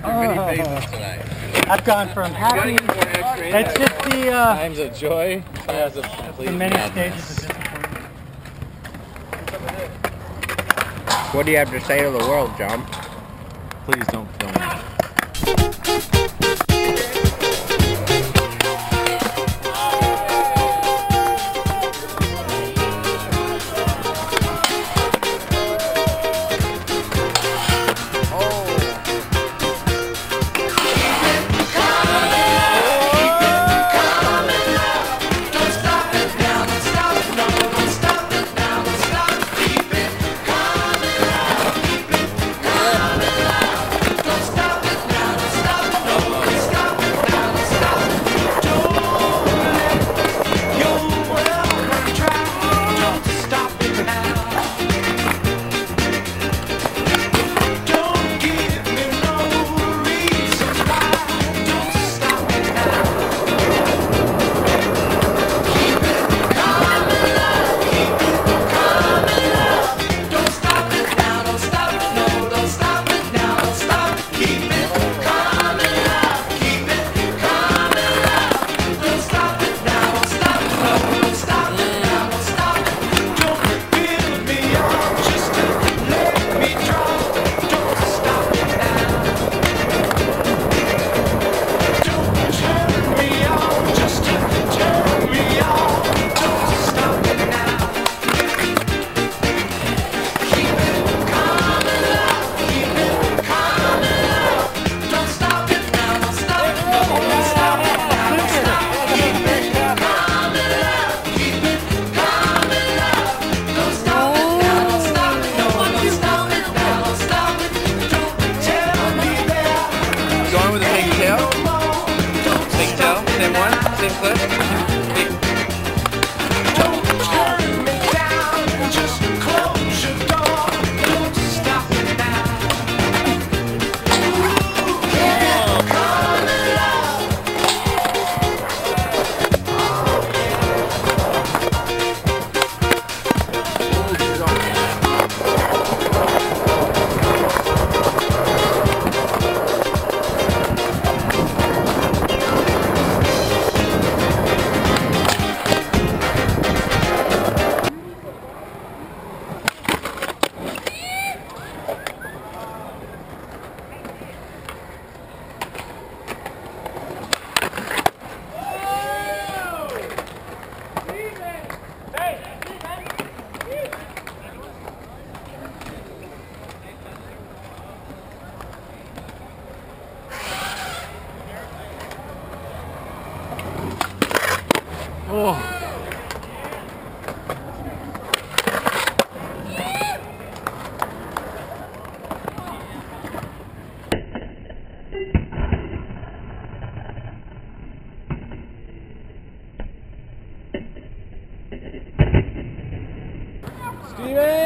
gone through many phases tonight. I've gone from happy. It's just the uh, Times of joy, times of complete the many madness. stages of disappointment. What do you have to say to the world, John? Please don't kill Arthur. スティーブン。